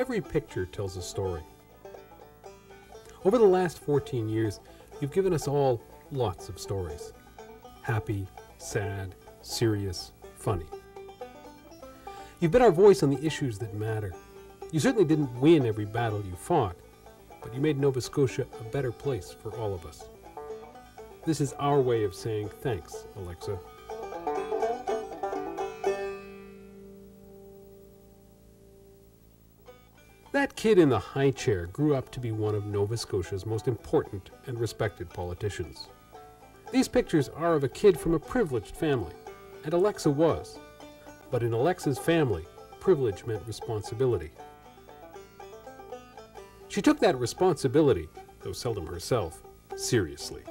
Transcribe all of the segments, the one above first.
Every picture tells a story. Over the last 14 years, you've given us all lots of stories. Happy, sad, serious, funny. You've been our voice on the issues that matter. You certainly didn't win every battle you fought, but you made Nova Scotia a better place for all of us. This is our way of saying thanks, Alexa. That kid in the high chair grew up to be one of Nova Scotia's most important and respected politicians. These pictures are of a kid from a privileged family, and Alexa was. But in Alexa's family, privilege meant responsibility. She took that responsibility, though seldom herself, seriously.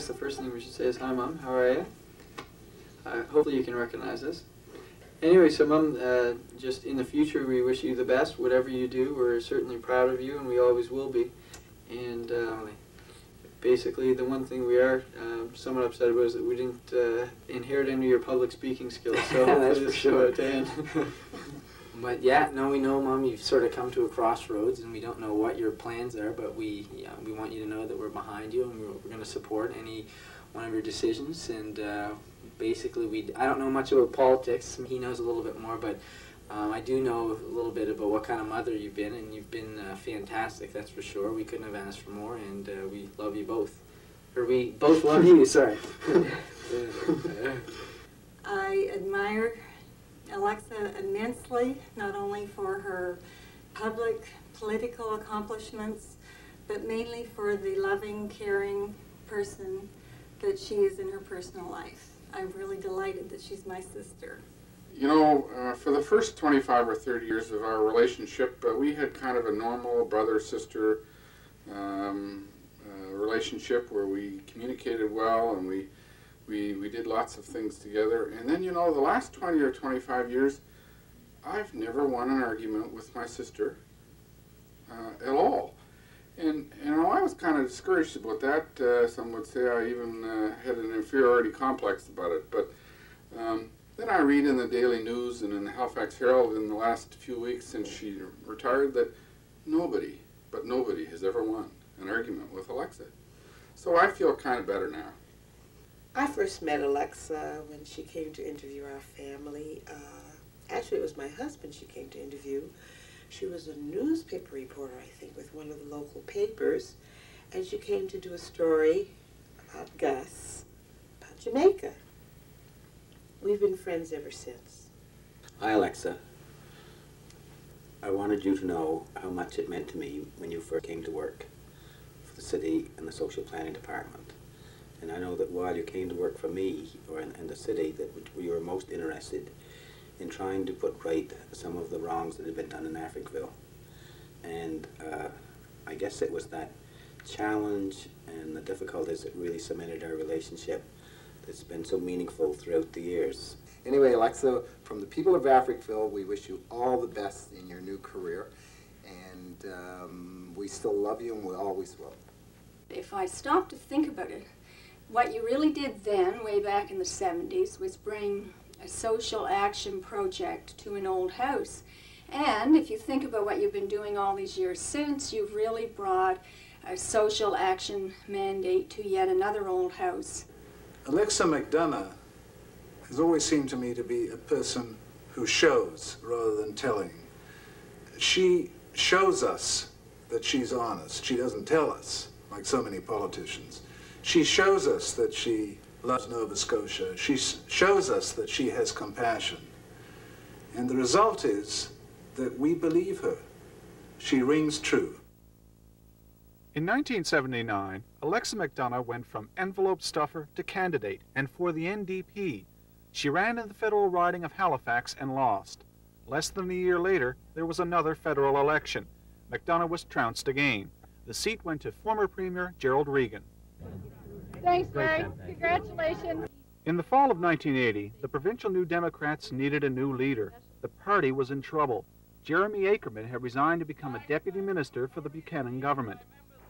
Guess the first thing we should say is hi, Mom. How are you? Uh, hopefully you can recognize this. Anyway, so Mom, uh, just in the future, we wish you the best. Whatever you do, we're certainly proud of you, and we always will be. And uh, basically, the one thing we are uh, somewhat upset about is that we didn't uh, inherit any of your public speaking skills. So That's hopefully for this sure. attain. But yeah, no, we know, Mom, you've sort of come to a crossroads, and we don't know what your plans are, but we, yeah, we want you to know that we're behind you, and we're, we're going to support any one of your decisions. And uh, basically, we, I don't know much about politics. He knows a little bit more, but um, I do know a little bit about what kind of mother you've been, and you've been uh, fantastic. That's for sure. We couldn't have asked for more, and uh, we love you both. Or we both love you. Sorry. I admire Alexa immensely, not only for her public political accomplishments, but mainly for the loving, caring person that she is in her personal life. I'm really delighted that she's my sister. You know, uh, for the first 25 or 30 years of our relationship, uh, we had kind of a normal brother sister um, uh, relationship where we communicated well and we, we, we did lots of things together. And then, you know, the last 20 or 25 years, I've never won an argument with my sister uh, at all. And, you know, I was kind of discouraged about that. Uh, some would say I even uh, had an inferiority complex about it. But um, then I read in the Daily News and in the Halifax Herald in the last few weeks since she retired that nobody, but nobody, has ever won an argument with Alexa. So I feel kind of better now. I first met Alexa when she came to interview our family. Uh, actually, it was my husband she came to interview. She was a newspaper reporter, I think, with one of the local papers, and she came to do a story about Gus, about Jamaica. We've been friends ever since. Hi, Alexa. I wanted you to know how much it meant to me when you first came to work for the city and the social planning department. And I know that while you came to work for me or in, in the city, that you were most interested in trying to put right some of the wrongs that had been done in Africville. And uh, I guess it was that challenge and the difficulties that really cemented our relationship that's been so meaningful throughout the years. Anyway, Alexa, from the people of Africville, we wish you all the best in your new career. And um, we still love you and we always will. If I stop to think about it, what you really did then, way back in the 70s, was bring a social action project to an old house. And if you think about what you've been doing all these years since, you've really brought a social action mandate to yet another old house. Alexa McDonough has always seemed to me to be a person who shows rather than telling. She shows us that she's honest. She doesn't tell us, like so many politicians. She shows us that she loves Nova Scotia. She shows us that she has compassion. And the result is that we believe her. She rings true. In 1979, Alexa McDonough went from envelope stuffer to candidate, and for the NDP. She ran in the federal riding of Halifax and lost. Less than a year later, there was another federal election. McDonough was trounced again. The seat went to former Premier Gerald Regan. Thanks, Mary. Congratulations. In the fall of 1980, the provincial New Democrats needed a new leader. The party was in trouble. Jeremy Akerman had resigned to become a deputy minister for the Buchanan government.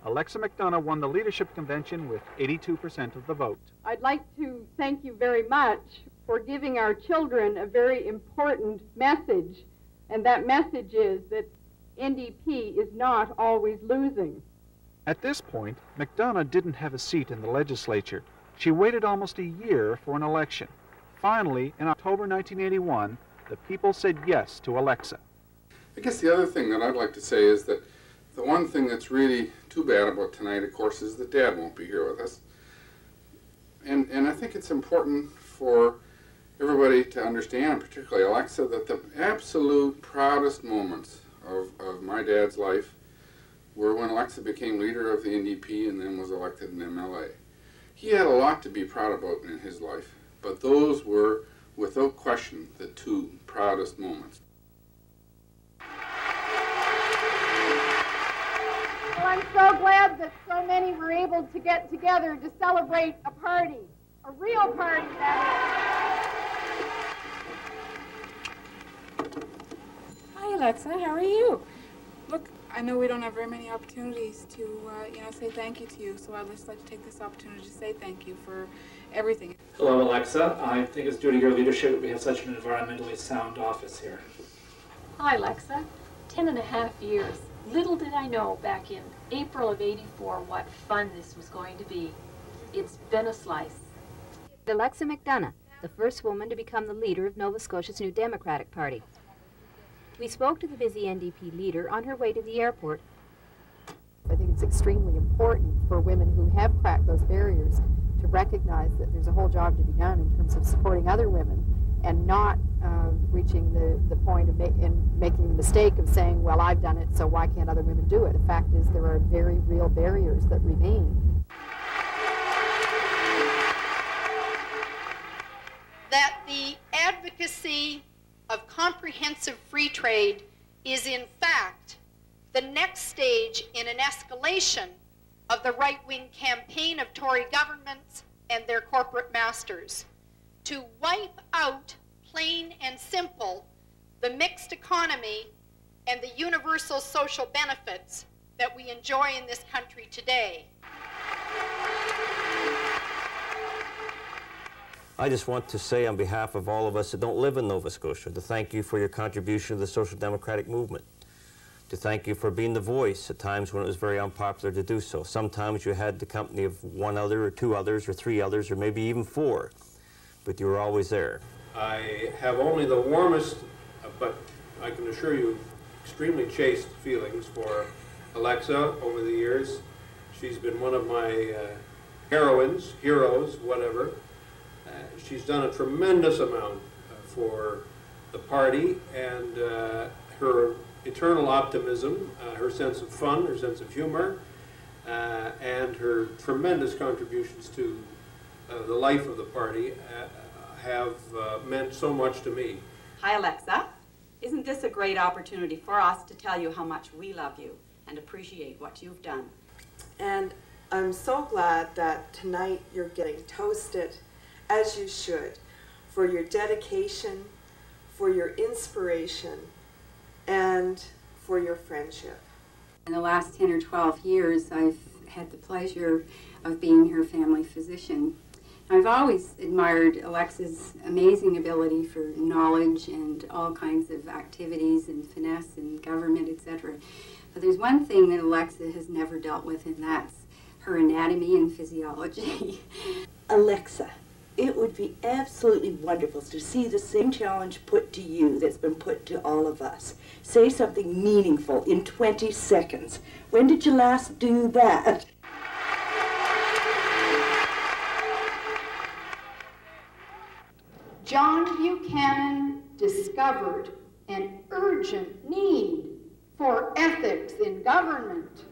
Alexa McDonough won the leadership convention with 82% of the vote. I'd like to thank you very much for giving our children a very important message. And that message is that NDP is not always losing. At this point, McDonough didn't have a seat in the legislature. She waited almost a year for an election. Finally, in October 1981, the people said yes to Alexa. I guess the other thing that I'd like to say is that the one thing that's really too bad about tonight, of course, is that Dad won't be here with us. And, and I think it's important for everybody to understand, particularly Alexa, that the absolute proudest moments of, of my dad's life were when Alexa became leader of the NDP and then was elected an MLA. He had a lot to be proud about in his life, but those were, without question, the two proudest moments. Well, I'm so glad that so many were able to get together to celebrate a party, a real party, that Hi, Alexa. How are you? Look, I know we don't have very many opportunities to, uh, you know, say thank you to you, so I'd just like to take this opportunity to say thank you for everything. Hello, Alexa. I think it's due to your leadership that we have such an environmentally sound office here. Hi, Alexa. Ten and a half years. Little did I know back in April of 84 what fun this was going to be. It's been a slice. Alexa McDonough, the first woman to become the leader of Nova Scotia's new Democratic Party. We spoke to the busy NDP leader on her way to the airport. I think it's extremely important for women who have cracked those barriers to recognize that there's a whole job to be done in terms of supporting other women and not uh, reaching the, the point of ma- in making the mistake of saying, well, I've done it, so why can't other women do it? The fact is there are very real barriers that remain. that the advocacy of comprehensive free trade is in fact the next stage in an escalation of the right-wing campaign of Tory governments and their corporate masters to wipe out, plain and simple, the mixed economy and the universal social benefits that we enjoy in this country today. I just want to say on behalf of all of us that don't live in Nova Scotia to thank you for your contribution to the social democratic movement. To thank you for being the voice at times when it was very unpopular to do so. Sometimes you had the company of one other or two others or three others or maybe even four, but you were always there. I have only the warmest, but I can assure you, extremely chaste feelings for Alexa over the years. She's been one of my uh, heroines, heroes, whatever. Uh, she's done a tremendous amount uh, for the party and uh, her eternal optimism, uh, her sense of fun, her sense of humor, uh, and her tremendous contributions to uh, the life of the party uh, have uh, meant so much to me. Hi, Alexa. Isn't this a great opportunity for us to tell you how much we love you and appreciate what you've done? And I'm so glad that tonight you're getting toasted, as you should, for your dedication, for your inspiration, and for your friendship. In the last 10 or 12 years, I've had the pleasure of being her family physician. I've always admired Alexa's amazing ability for knowledge and all kinds of activities and finesse and government, etc. But there's one thing that Alexa has never dealt with, and that's her anatomy and physiology. Alexa, it would be absolutely wonderful to see the same challenge put to you that's been put to all of us. Say something meaningful in 20 seconds. When did you last do that? John Buchanan discovered an urgent need for ethics in government.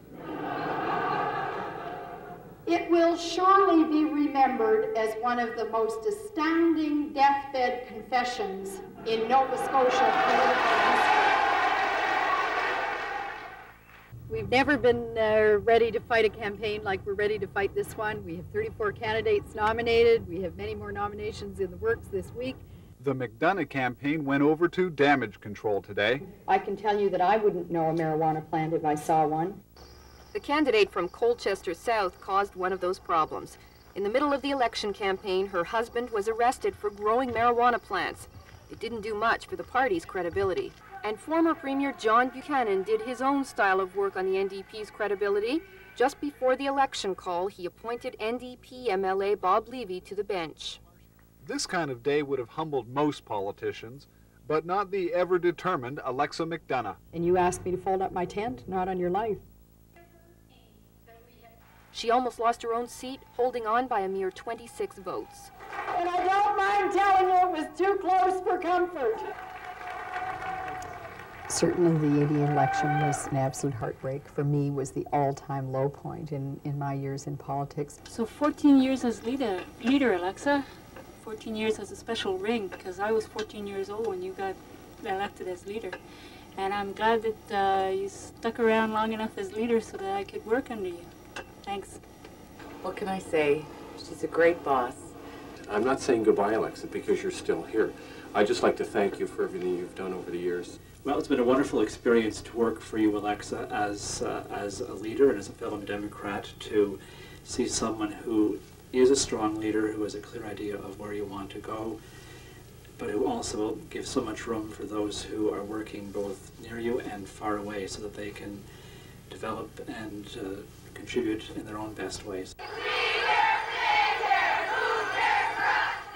It will surely be remembered as one of the most astounding deathbed confessions in Nova Scotia political history. We've never been uh, ready to fight a campaign like we're ready to fight this one. We have 34 candidates nominated. We have many more nominations in the works this week. The McDonough campaign went over to damage control today. I can tell you that I wouldn't know a marijuana plant if I saw one. The candidate from Colchester South caused one of those problems. In the middle of the election campaign, her husband was arrested for growing marijuana plants. It didn't do much for the party's credibility. And former Premier John Buchanan did his own style of work on the NDP's credibility. Just before the election call, he appointed NDP MLA Bob Levy to the bench. This kind of day would have humbled most politicians, but not the ever determined Alexa McDonough. And you asked me to fold up my tent? Not on your life. She almost lost her own seat, holding on by a mere 26 votes. And I don't mind telling you it was too close for comfort. Certainly the 80 election was an absolute heartbreak. For me, was the all-time low point in, in my years in politics. So 14 years as leader, leader, Alexa. 14 years as a special ring because I was 14 years old when you got elected as leader. And I'm glad that uh, you stuck around long enough as leader so that I could work under you. Thanks. What can I say? She's a great boss. I'm not saying goodbye, Alexa, because you're still here. I'd just like to thank you for everything you've done over the years. Well, it's been a wonderful experience to work for you, Alexa, as, uh, as a leader and as a fellow Democrat, to see someone who is a strong leader, who has a clear idea of where you want to go, but who also gives so much room for those who are working both near you and far away so that they can develop and uh, contribute in their own best ways.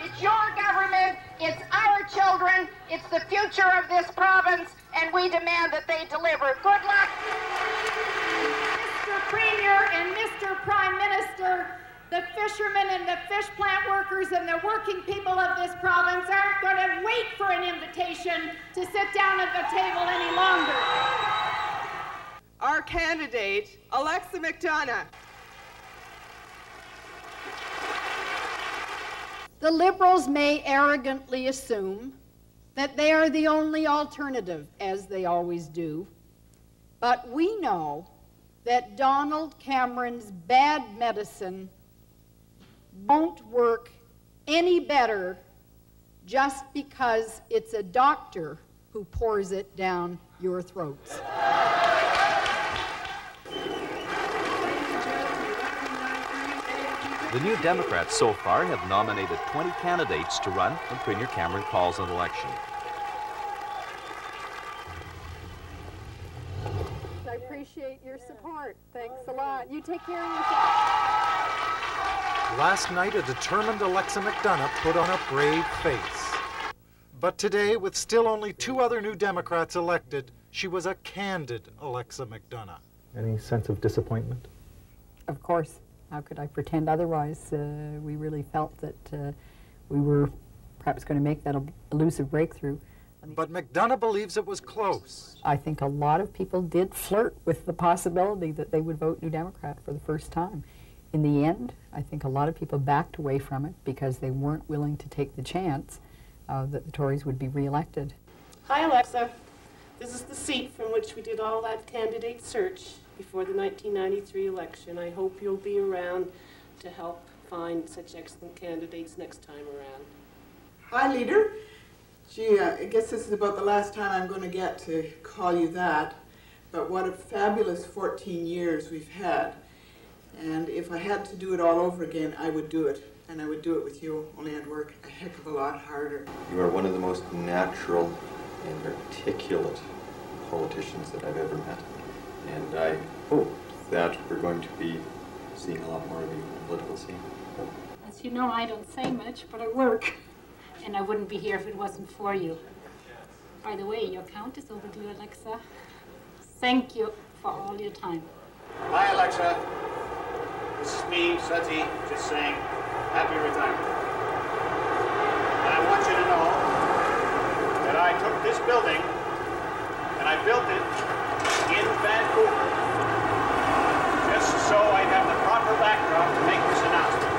It's your government, it's our children, it's the future of this province, and we demand that they deliver. Good luck. Mr. Premier and Mr. Prime Minister, the fishermen and the fish plant workers and the working people of this province aren't going to wait for an invitation to sit down at the table any longer. Our candidate, Alexa McDonough. The Liberals may arrogantly assume that they are the only alternative, as they always do. But we know that Donald Cameron's bad medicine won't work any better just because it's a doctor who pours it down your throats. The New Democrats so far have nominated 20 candidates to run when Premier Cameron calls an election. I appreciate your support. Thanks a lot. You take care of yourself. Last night, a determined Alexa McDonough put on a brave face. But today, with still only two other New Democrats elected, she was a candid Alexa McDonough. Any sense of disappointment? Of course. How could I pretend otherwise? Uh, we really felt that uh, we were perhaps going to make that elusive breakthrough. But McDonough believes it was close. I think a lot of people did flirt with the possibility that they would vote New Democrat for the first time. In the end, I think a lot of people backed away from it because they weren't willing to take the chance uh, that the Tories would be reelected. Hi, Alexa. This is the seat from which we did all that candidate search before the 1993 election. I hope you'll be around to help find such excellent candidates next time around. Hi, Leader. Gee, uh, I guess this is about the last time I'm going to get to call you that. But what a fabulous 14 years we've had. And if I had to do it all over again, I would do it. And I would do it with you, only I'd work a heck of a lot harder. You are one of the most natural and articulate politicians that I've ever met. And I hope that we're going to be seeing a lot more of you in the political scene. As you know, I don't say much, but I work. And I wouldn't be here if it wasn't for you. By the way, your count is overdue, Alexa. Thank you for all your time. Hi, Alexa. This is me, Sudsy, just saying happy retirement. And I want you to know that I took this building and I built it in Vancouver just so I'd have the proper backdrop to make this announcement.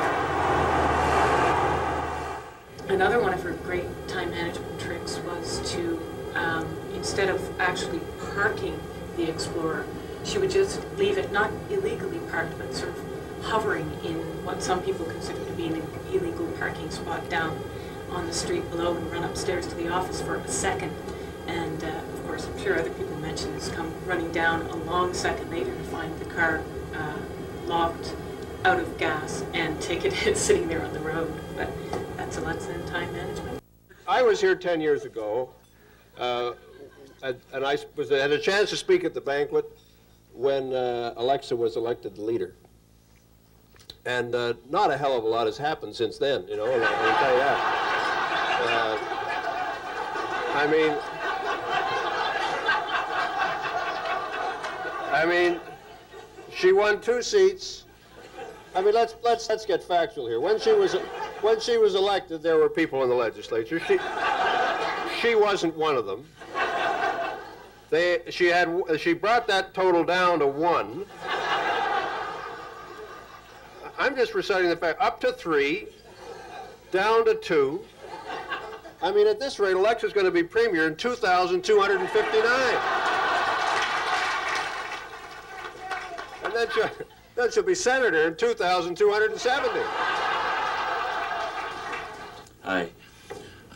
Another one of her great time management tricks was to, um, instead of actually parking the Explorer, she would just leave it not illegally parked, but sort of hovering in what some people consider to be an illegal parking spot down on the street below and run upstairs to the office for a second. And uh, of course, I'm sure other people come running down a long second later to find the car uh, locked out of gas and take it sitting there on the road. But that's Alexa and time management. I was here 10 years ago, uh, and I was, had a chance to speak at the banquet when uh, Alexa was elected leader. And uh, not a hell of a lot has happened since then, you know, I can tell you that. Uh, I mean, I mean, she won two seats. I mean, let's let's let's get factual here. When she was when she was elected, there were people in the legislature. She she wasn't one of them. They she had she brought that total down to one. I'm just reciting the fact. Up to three, down to two. I mean, at this rate, Alexa's going to be premier in 2,259. And then she'll, be senator in 2,270. Hi.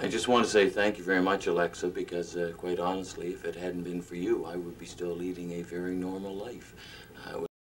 I just want to say thank you very much, Alexa, because uh, quite honestly, if it hadn't been for you, I would be still leading a very normal life.